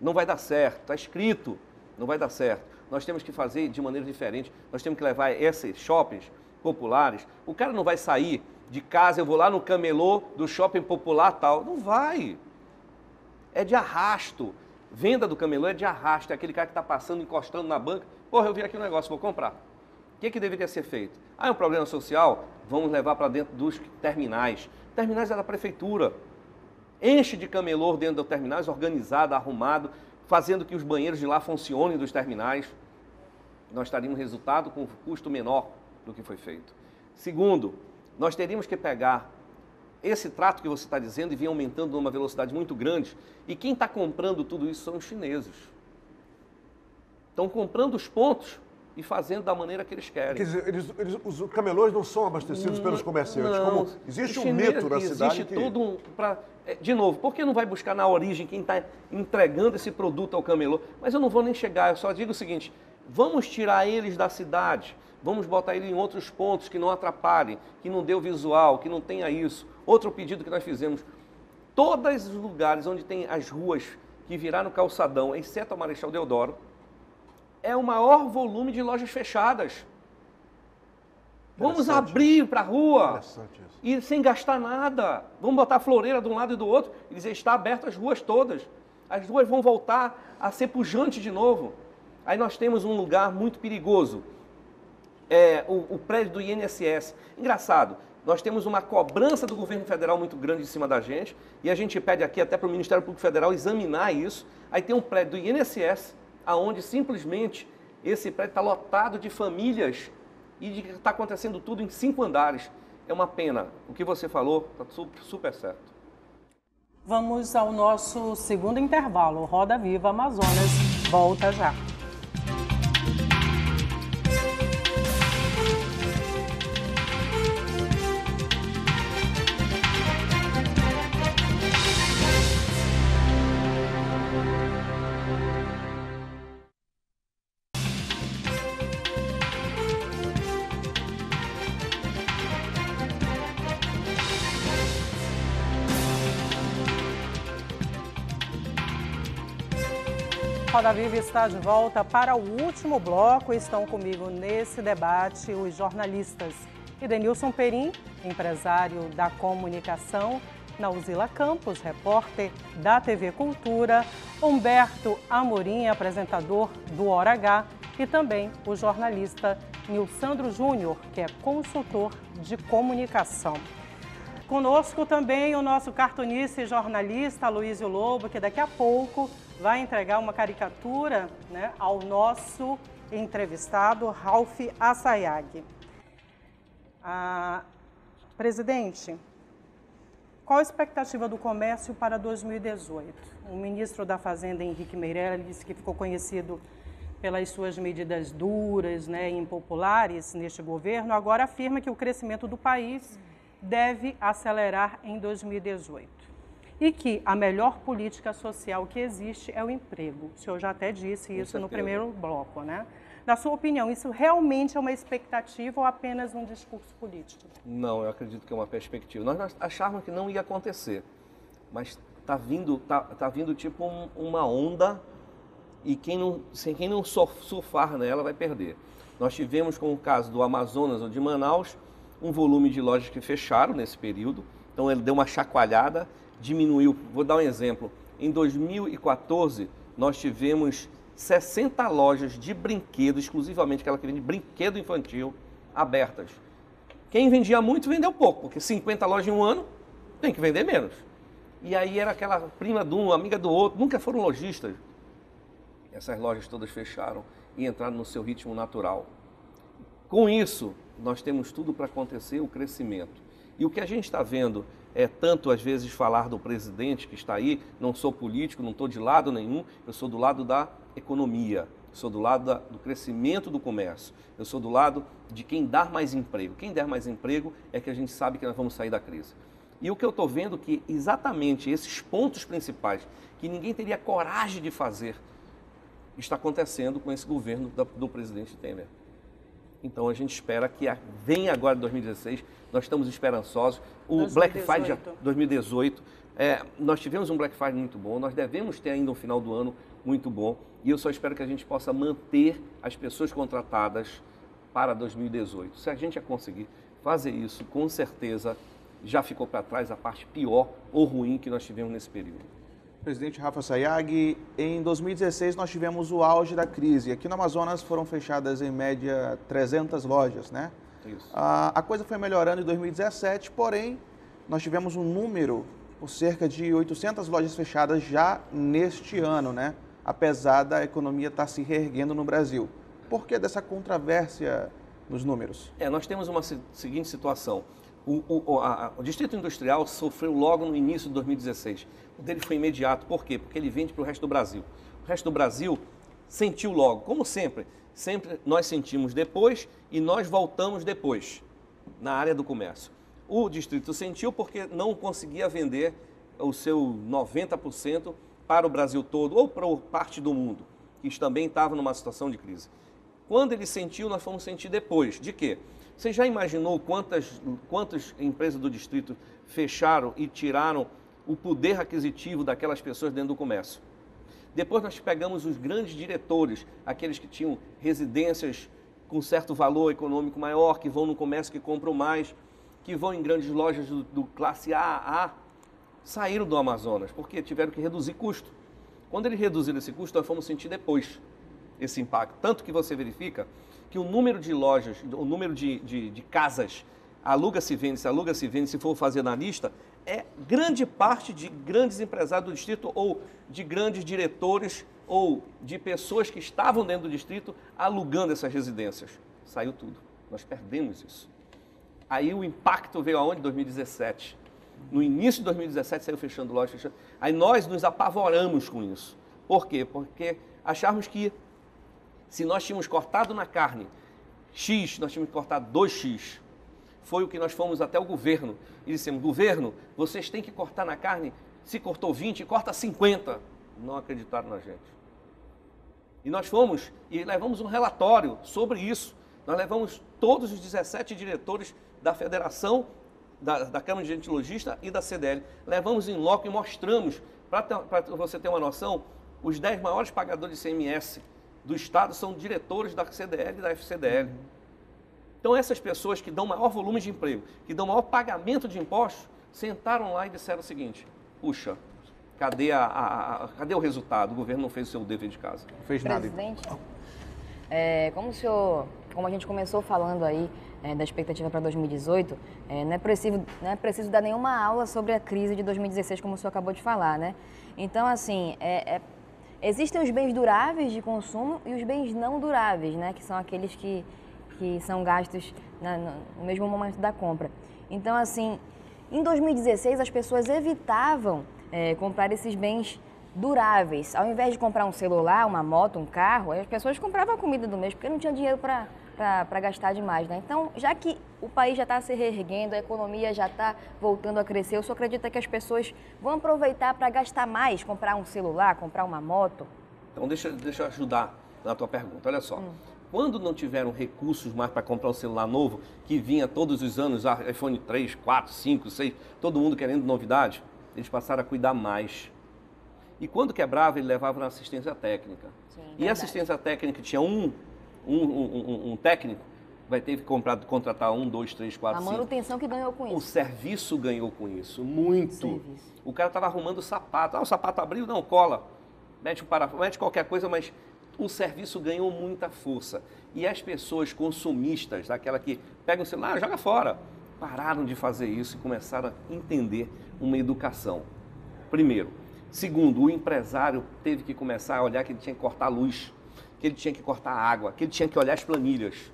Não vai dar certo. Está escrito. Não vai dar certo. Nós temos que fazer de maneira diferente. Nós temos que levar esses shoppings populares. O cara não vai sair de casa, eu vou lá no camelô do shopping popular tal. Não vai é de arrasto. Venda do camelô é de arrasto, é aquele cara que está passando, encostando na banca. Porra, eu vi aqui um negócio, vou comprar. O que, que deveria ser feito? Ah, é um problema social? Vamos levar para dentro dos terminais. Terminais é da prefeitura. Enche de camelô dentro dos terminais, organizado, arrumado, fazendo que os banheiros de lá funcionem dos terminais. Nós estaríamos resultado com custo menor do que foi feito. Segundo, nós teríamos que pegar esse trato que você está dizendo e vem aumentando numa velocidade muito grande. E quem está comprando tudo isso são os chineses. Estão comprando os pontos e fazendo da maneira que eles querem. Quer dizer, eles, eles, os camelões não são abastecidos não, pelos comerciantes. Não, Como existe um mito na existe cidade. Existe todo um. Pra, é, de novo, por que não vai buscar na origem quem está entregando esse produto ao camelô? Mas eu não vou nem chegar, eu só digo o seguinte: vamos tirar eles da cidade, vamos botar ele em outros pontos que não atrapalhem, que não dê o visual, que não tenha isso. Outro pedido que nós fizemos, todos os lugares onde tem as ruas que viraram calçadão, exceto a Marechal Deodoro, é o maior volume de lojas fechadas. Vamos abrir para a rua e sem gastar nada. Vamos botar a floreira de um lado e do outro e dizer está aberto as ruas todas. As ruas vão voltar a ser pujante de novo. Aí nós temos um lugar muito perigoso, é, o, o prédio do INSS. Engraçado, nós temos uma cobrança do governo federal muito grande em cima da gente e a gente pede aqui até para o Ministério Público Federal examinar isso. Aí tem um prédio do INSS, aonde simplesmente esse prédio está lotado de famílias e está acontecendo tudo em cinco andares. É uma pena. O que você falou está super, super certo. Vamos ao nosso segundo intervalo. Roda Viva Amazonas. Volta já. Roda Viva está de volta para o último bloco. Estão comigo nesse debate os jornalistas Idenilson Perim, empresário da comunicação, Nauzila Campos, repórter da TV Cultura, Humberto Amorim, apresentador do Hora H, e também o jornalista Nilsandro Júnior, que é consultor de comunicação. Conosco também o nosso cartunista e jornalista Luísio Lobo, que daqui a pouco vai entregar uma caricatura né, ao nosso entrevistado, Ralph Assayag. Ah, presidente, qual a expectativa do comércio para 2018? O ministro da Fazenda, Henrique Meirelles, que ficou conhecido pelas suas medidas duras né, e impopulares neste governo, agora afirma que o crescimento do país deve acelerar em 2018 e que a melhor política social que existe é o emprego. O senhor já até disse isso no primeiro bloco, né? Na sua opinião, isso realmente é uma expectativa ou apenas um discurso político? Não, eu acredito que é uma perspectiva. Nós, achávamos que não ia acontecer, mas está vindo, tá, tá vindo tipo um, uma onda e quem não, sem quem não surfar nela vai perder. Nós tivemos, com o caso do Amazonas ou de Manaus, um volume de lojas que fecharam nesse período, então ele deu uma chacoalhada diminuiu. Vou dar um exemplo. Em 2014, nós tivemos 60 lojas de brinquedo, exclusivamente aquela que vende brinquedo infantil, abertas. Quem vendia muito vendeu pouco, porque 50 lojas em um ano tem que vender menos. E aí era aquela prima de um, amiga do outro, nunca foram lojistas. Essas lojas todas fecharam e entraram no seu ritmo natural. Com isso, nós temos tudo para acontecer o crescimento. E o que a gente está vendo é tanto às vezes falar do presidente que está aí, não sou político, não estou de lado nenhum, eu sou do lado da economia, sou do lado da, do crescimento do comércio, eu sou do lado de quem dá mais emprego. Quem der mais emprego é que a gente sabe que nós vamos sair da crise. E o que eu estou vendo é que exatamente esses pontos principais que ninguém teria coragem de fazer está acontecendo com esse governo do presidente Temer. Então a gente espera que venha agora 2016, nós estamos esperançosos. O 2018. Black Friday 2018, é, nós tivemos um Black Friday muito bom, nós devemos ter ainda um final do ano muito bom e eu só espero que a gente possa manter as pessoas contratadas para 2018. Se a gente já conseguir fazer isso, com certeza já ficou para trás a parte pior ou ruim que nós tivemos nesse período. Presidente Rafa Sayag, em 2016 nós tivemos o auge da crise. Aqui no Amazonas foram fechadas em média 300 lojas, né? Isso. A, a coisa foi melhorando em 2017, porém nós tivemos um número por cerca de 800 lojas fechadas já neste ano, né? Apesar da economia estar se reerguendo no Brasil. Por que dessa controvérsia nos números? É, nós temos uma seguinte situação. O, o, a, o, Distrito Industrial sofreu logo no início de 2016. O dele foi imediato. Por quê? Porque ele vende para o resto do Brasil. O resto do Brasil sentiu logo, como sempre. Sempre nós sentimos depois e nós voltamos depois na área do comércio. O distrito sentiu porque não conseguia vender o seu 90% para o Brasil todo ou para parte do mundo, que também estava numa situação de crise. Quando ele sentiu, nós fomos sentir depois. De quê? Você já imaginou quantas, quantas empresas do distrito fecharam e tiraram o poder aquisitivo daquelas pessoas dentro do comércio? Depois nós pegamos os grandes diretores, aqueles que tinham residências com certo valor econômico maior, que vão no comércio, que compram mais, que vão em grandes lojas do, do classe A a saíram do Amazonas, porque tiveram que reduzir custo. Quando eles reduziram esse custo, nós fomos sentir depois esse impacto. Tanto que você verifica que o número de lojas, o número de, de, de casas aluga-se vende, se aluga-se vende, se for fazer na lista, é grande parte de grandes empresários do distrito ou de grandes diretores ou de pessoas que estavam dentro do distrito alugando essas residências. Saiu tudo. Nós perdemos isso. Aí o impacto veio aonde? 2017. No início de 2017 saiu fechando lojas. Fechando. Aí nós nos apavoramos com isso. Por quê? Porque acharmos que se nós tínhamos cortado na carne X, nós tínhamos cortado 2X. Foi o que nós fomos até o governo e dissemos: governo, vocês têm que cortar na carne. Se cortou 20, corta 50. Não acreditaram na gente. E nós fomos e levamos um relatório sobre isso. Nós levamos todos os 17 diretores da Federação, da, da Câmara de Logista e da CDL. Levamos em loco e mostramos, para você ter uma noção, Os 10 maiores pagadores de CMS do Estado são diretores da CDL e da FCDL. Então, essas pessoas que dão maior volume de emprego, que dão maior pagamento de impostos, sentaram lá e disseram o seguinte: puxa, cadê, a, a, a cadê o resultado? O governo não fez o seu dever de casa. Não fez nada. Presidente, é, como o senhor, como a gente começou falando aí é, da expectativa para 2018, é, não, é preciso, não é preciso dar nenhuma aula sobre a crise de 2016, como o senhor acabou de falar, né? Então, assim, é, é, existem os bens duráveis de consumo e os bens não duráveis, né? Que são aqueles que, que são gastos na, no, mesmo momento da compra. Então, assim, em 2016 as pessoas evitavam é, comprar esses bens duráveis. Ao invés de comprar um celular, uma moto, um carro, as pessoas compravam a comida do mês porque não tinha dinheiro para gastar demais. Né? Então, já que o país já está se reerguendo, a economia já está voltando a crescer, eu só acredito que as pessoas vão aproveitar para gastar mais, comprar um celular, comprar uma moto? Então, deixa, deixa eu ajudar na tua pergunta. Olha só. Hum. Quando não tiveram recursos mais para comprar um celular novo, que vinha todos os anos, ah, iPhone 3, 4, 5, 6, todo mundo querendo novidade, eles passaram a cuidar mais e quando quebrava, ele levava na assistência técnica. Sim, e a assistência técnica tinha um, um, um, um, técnico, vai ter que comprar, contratar um, dois, três, quatro, A manutenção cinco. que ganhou com isso. O serviço ganhou com isso, muito. O, o cara estava arrumando o sapato. Ah, o sapato abriu? Não, cola. Mete, um parafuso, mete qualquer coisa, mas o serviço ganhou muita força. E as pessoas consumistas, aquela que pega o celular, joga fora, pararam de fazer isso e começaram a entender uma educação. Primeiro, Segundo, o empresário teve que começar a olhar que ele tinha que cortar a luz, que ele tinha que cortar água, que ele tinha que olhar as planilhas.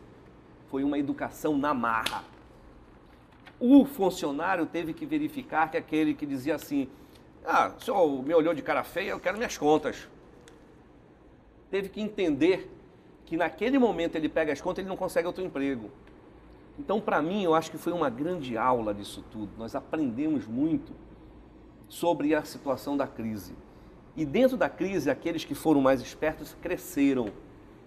Foi uma educação na marra. O funcionário teve que verificar que aquele que dizia assim: Ah, o senhor me olhou de cara feia, eu quero minhas contas. Teve que entender que naquele momento ele pega as contas, ele não consegue outro emprego. Então, para mim, eu acho que foi uma grande aula disso tudo. Nós aprendemos muito sobre a situação da crise. E dentro da crise, aqueles que foram mais espertos cresceram.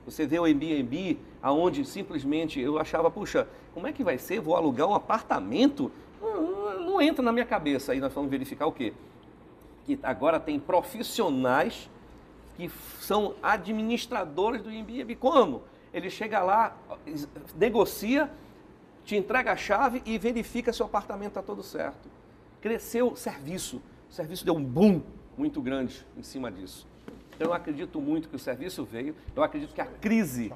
Você vê o Airbnb, aonde simplesmente eu achava, puxa, como é que vai ser? Vou alugar um apartamento? Não, entra na minha cabeça. Aí nós vamos verificar o quê? Que agora tem profissionais que são administradores do Airbnb. Como? Ele chega lá, negocia, te entrega a chave e verifica se o apartamento está todo certo cresceu o serviço. O serviço deu um boom muito grande em cima disso. Então, eu acredito muito que o serviço veio, eu acredito que a crise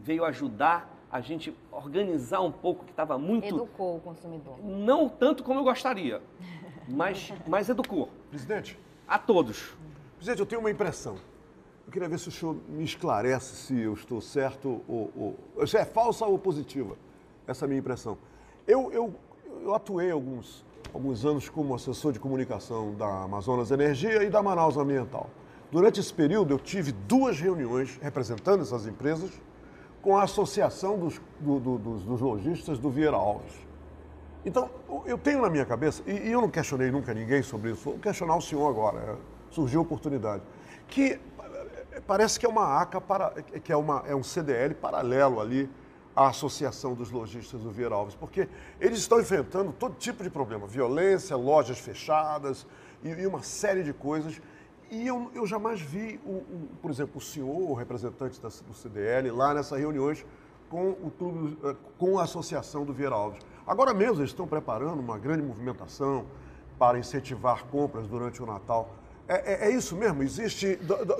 veio ajudar a gente organizar um pouco que estava muito. Educou o consumidor. Não tanto como eu gostaria, mas, mas educou. Presidente. A todos. Presidente, eu tenho uma impressão. Eu queria ver se o senhor me esclarece se eu estou certo ou, ou se é falsa ou positiva essa minha impressão. Eu, eu, eu atuei alguns alguns anos como assessor de comunicação da Amazonas Energia e da Manaus Ambiental. Durante esse período, eu tive duas reuniões representando essas empresas com a Associação dos, do, do, dos, dos Lojistas do Vieira Alves. Então, eu tenho na minha cabeça, e, e eu não questionei nunca ninguém sobre isso, vou questionar o senhor agora, é, surgiu a oportunidade, que é, parece que é uma ACA, para, que é, uma, é um CDL paralelo ali a Associação dos Lojistas do Vieira Alves, porque eles estão enfrentando todo tipo de problema, violência, lojas fechadas e, e uma série de coisas. E eu, eu jamais vi, o, o, por exemplo, o senhor, o representante da, do CDL, lá nessas reuniões com, o, tudo, eh, com a Associação do Vieira Alves. Agora mesmo eles estão preparando uma grande movimentação para incentivar compras durante o Natal. É, é, é, isso mesmo? Existe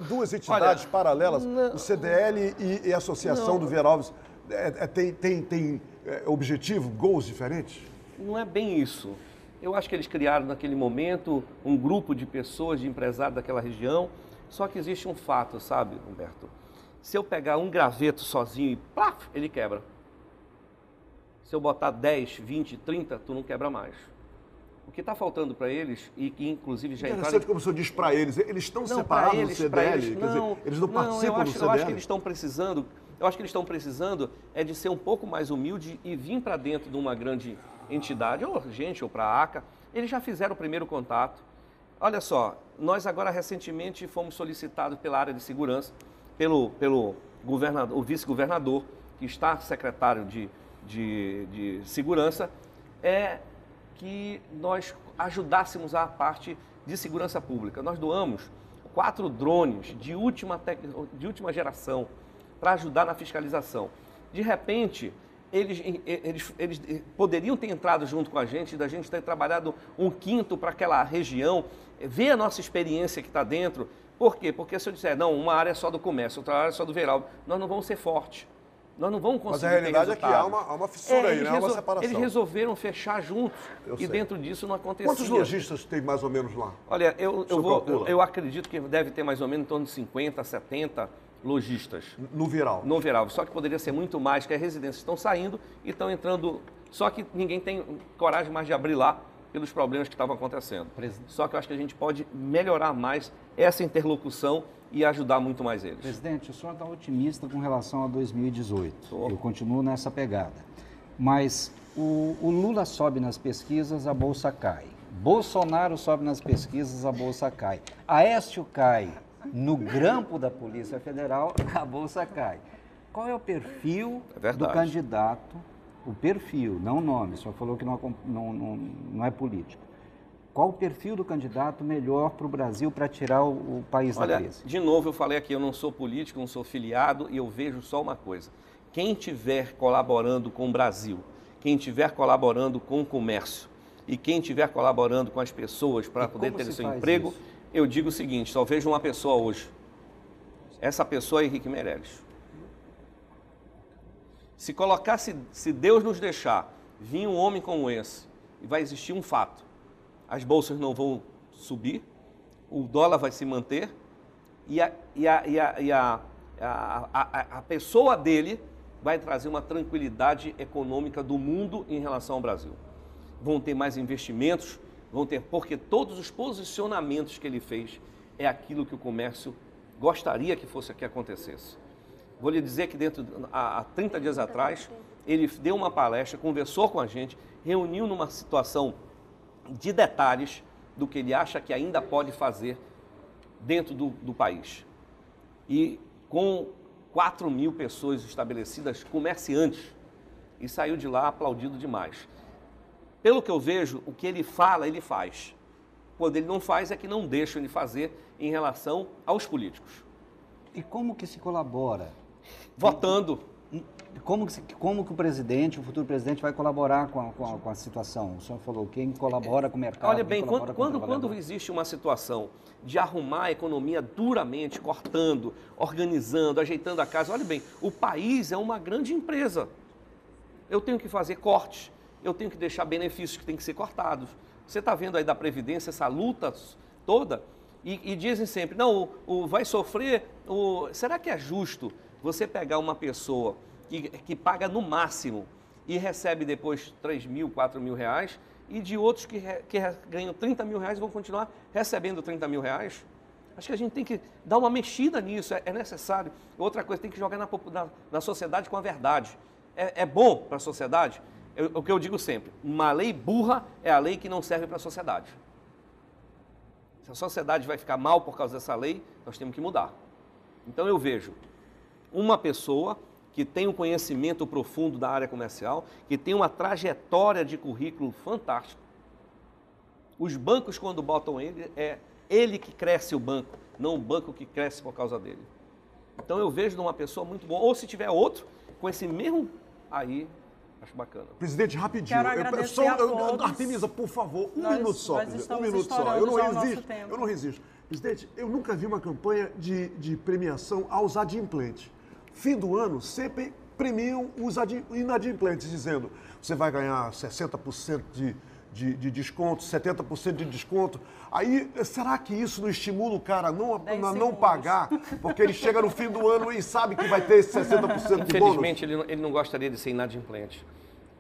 duas entidades Olha, paralelas, não, o CDL e, e a Associação não, do Vieira Alves é, é, tem, tem, tem é, objetivo, gols diferentes? Não é bem isso. Eu acho que eles criaram naquele momento um grupo de pessoas, de empresários daquela região. Só que existe um fato, sabe, Humberto? Se eu pegar um graveto sozinho e plaf, ele quebra. Se eu botar 10, 20, 30, tu não quebra mais. O que está faltando para eles, e que inclusive já entraram... Interessante como o senhor diz para eles, eles estão separados eles, do CDL? Eles, não, dizer, eles não participam não, eu acho, do CDL? Eu acho que eles estão precisando eu acho que eles estão precisando é de ser um pouco mais humilde e vir para dentro de uma grande entidade, ou gente, ou para a ACA. Eles já fizeram o primeiro contato. Olha só, nós agora recentemente fomos solicitados pela área de segurança, pelo, pelo governador, o vice-governador, que está secretário de, de, de segurança, é que nós ajudássemos a parte de segurança pública. Nós doamos quatro drones de última, tec... de última geração para ajudar na fiscalização. De repente, eles, eles, eles poderiam ter entrado junto com a gente, da gente ter trabalhado um quinto para aquela região, ver a nossa experiência que está dentro. Por quê? Porque se eu disser, não, uma área é só do comércio, outra área é só do veral, nós não vamos ser fortes. Nós não vamos conseguir. Mas a realidade é que há uma, há uma fissura é, aí, né? Há uma separação. Eles resolveram fechar juntos eu e sei. dentro disso não acontecia. Quantos lojistas tem mais ou menos lá? Olha, eu, eu, vou, eu, eu, acredito que deve ter mais ou menos em torno de 50, 70 lojistas. No Viral? No Viral. Só que poderia ser muito mais, que as residências estão saindo e estão entrando. Só que ninguém tem coragem mais de abrir lá pelos problemas que estavam acontecendo. Só que eu acho que a gente pode melhorar mais essa interlocução e ajudar muito mais eles. Presidente, o senhor está otimista com relação a 2018. Tô. Eu continuo nessa pegada. Mas o, o Lula sobe nas pesquisas, a Bolsa cai. Bolsonaro sobe nas pesquisas, a Bolsa cai. Aécio cai no grampo da Polícia Federal, a Bolsa cai. Qual é o perfil é do candidato? O perfil, não o nome, só falou que não, não, não, não é político. Qual o perfil do candidato melhor para o Brasil para tirar o, o país Olha, da crise? De novo, eu falei aqui, eu não sou político, não sou filiado e eu vejo só uma coisa. Quem estiver colaborando com o Brasil, quem estiver colaborando com o comércio e quem estiver colaborando com as pessoas para poder ter seu emprego, isso? Eu digo o seguinte: só vejo uma pessoa hoje. Essa pessoa é Henrique Meirelles. Se colocasse, se Deus nos deixar vir um homem como esse, e vai existir um fato as bolsas não vão subir, o dólar vai se manter e a, e a, e a, e a, a, a pessoa dele vai trazer uma tranquilidade econômica do mundo em relação ao Brasil. Vão ter mais investimentos, vão ter, porque todos os posicionamentos que ele fez é aquilo que o comércio gostaria que fosse que acontecesse. Vou lhe dizer que dentro há 30 dias atrás, ele deu uma palestra, conversou com a gente, reuniu numa situação de detalhes do que ele acha que ainda pode fazer dentro do, do país. E com 4 mil pessoas estabelecidas, comerciantes, e saiu de lá aplaudido demais. Pelo que eu vejo, o que ele fala, ele faz. Quando ele não faz, é que não deixam ele fazer em relação aos políticos. E como que se colabora? Votando. Como que, como que o presidente, o futuro presidente, vai colaborar com a, com a, com a situação? O senhor falou quem colabora com o mercado. Olha bem, quando, quando, quando existe uma situação de arrumar a economia duramente, cortando, organizando, ajeitando a casa, olha bem, o país é uma grande empresa. Eu tenho que fazer cortes, eu tenho que deixar benefícios que têm que ser cortados. Você está vendo aí da Previdência essa luta toda? E, e dizem sempre, não, o, o vai sofrer. O, será que é justo você pegar uma pessoa que, que paga no máximo e recebe depois 3 mil, 4 mil reais, e de outros que, que ganham 30 mil reais vão continuar recebendo 30 mil reais. Acho que a gente tem que dar uma mexida nisso, é, é necessário. Outra coisa, tem que jogar na, na, na sociedade com a verdade. É, é bom para a sociedade? Eu, o que eu digo sempre, uma lei burra é a lei que não serve para a sociedade. Se a sociedade vai ficar mal por causa dessa lei, nós temos que mudar. Então eu vejo uma pessoa que tem um conhecimento profundo da área comercial, que tem uma trajetória de currículo fantástico. Os bancos, quando botam ele, é ele que cresce o banco, não o banco que cresce por causa dele. Então eu vejo numa pessoa muito boa. Ou se tiver outro, com esse mesmo aí, acho bacana. Presidente, rapidinho. Quero agradecer eu, eu, a todos. Artemisa, por favor, um nós, minuto só. Um minuto só. Eu não resisto. Eu não resisto. Presidente, eu nunca vi uma campanha de, de premiação aos adimplentes fim do ano, sempre premiam os inadimplentes, dizendo você vai ganhar 60% de, de, de desconto, 70% de desconto. Aí, será que isso não estimula o cara a não, a não pagar? Porque ele chega no fim do ano e sabe que vai ter esse 60% de bônus? Infelizmente, ele, ele não gostaria de ser inadimplente.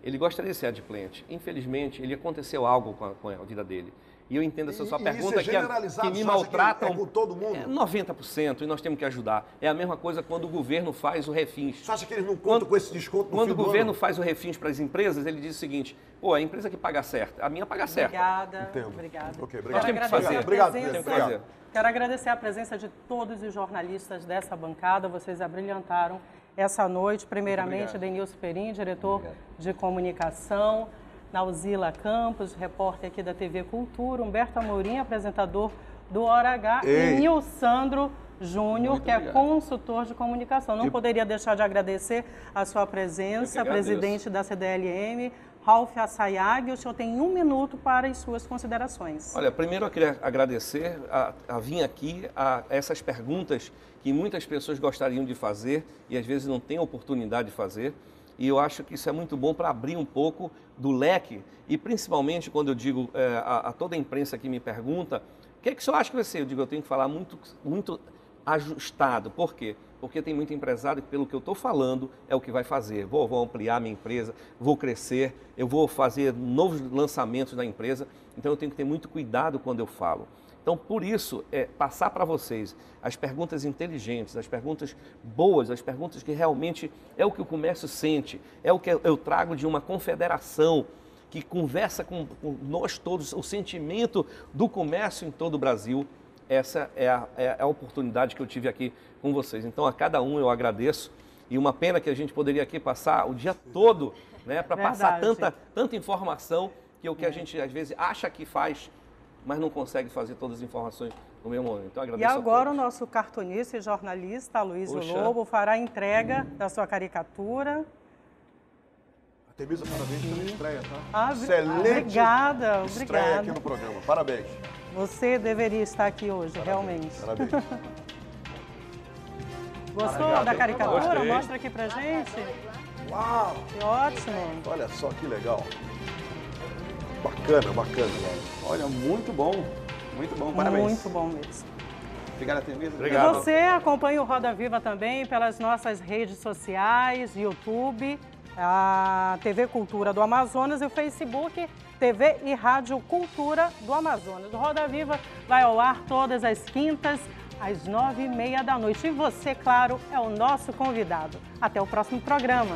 Ele gostaria de ser adimplente. Infelizmente, ele aconteceu algo com a, com a vida dele. E eu entendo essa sua e, pergunta, isso é que, que me maltratam. Que é com todo mundo? É 90% e nós temos que ajudar. É a mesma coisa quando o governo faz o refins. Você acha que eles não contam quando, com esse desconto no Quando o governo faz o refins para as empresas, ele diz o seguinte: pô, a empresa que paga certo, a minha paga certo. Obrigada. Entendo. Obrigada. Ok, obrigado. Nós temos que fazer. Obrigado, obrigado. obrigado. Quero agradecer a presença de todos os jornalistas dessa bancada. Vocês abrilhantaram essa noite. Primeiramente, Denilson Perim, diretor Obrigado. de comunicação. Nauzila Campos, repórter aqui da TV Cultura, Humberto Amorim, apresentador do Hora H, Ei. e Nil Sandro Júnior, que é obrigado. é consultor de comunicação. Não e... poderia deixar de agradecer a sua presença, presidente da CDLM, Ralf Assayag. O senhor tem um minuto para as suas considerações. Olha, primeiro eu queria agradecer a, a vir aqui a essas perguntas que muitas pessoas gostariam de fazer e às vezes não têm oportunidade de fazer. E eu acho que isso é muito bom para abrir um pouco do leque e principalmente quando eu digo é, a, a, toda a imprensa que me pergunta, o que, é que o senhor acha que vai ser? Eu digo, eu tenho que falar muito, muito ajustado. Por quê? Porque tem muito empresário que, pelo que eu estou falando, é o que vai fazer. Vou, vou ampliar minha empresa, vou crescer, eu vou fazer novos lançamentos da empresa. Então eu tenho que ter muito cuidado quando eu falo. Então, por isso, é, passar para vocês as perguntas inteligentes, as perguntas boas, as perguntas que realmente é o que o comércio sente, é o que eu trago de uma confederação que conversa com, com nós todos, o sentimento do comércio em todo o Brasil essa é a, é a oportunidade que eu tive aqui com vocês. Então, a cada um eu agradeço. E uma pena que a gente poderia aqui passar o dia todo né, para passar tanta, tanta informação que o que a gente às vezes acha que faz, mas não consegue fazer todas as informações no mesmo momento. Então, agradeço e agora o nosso cartunista e jornalista, Luiz Lobo, fará a entrega hum. da sua caricatura. Artemisa, parabéns pela estreia, tá? Ah, Excelente obrigada, estreia obrigada. aqui no programa. Parabéns. Você deveria estar aqui hoje, Parabéns. realmente. Parabéns. Gostou da caricatura? Gostei. Mostra aqui pra gente. Uau! Que ótimo. Olha só que legal. Bacana, bacana. Olha, muito bom. Muito bom, parabéns. Muito bom mesmo. Obrigado, Artemisa. Obrigado. E você acompanha o Roda Viva também pelas nossas redes sociais, YouTube, a TV Cultura do Amazonas e o Facebook TV e Rádio Cultura do Amazonas. O Roda Viva vai ao ar todas as quintas, às nove e meia da noite. E você, claro, é o nosso convidado. Até o próximo programa.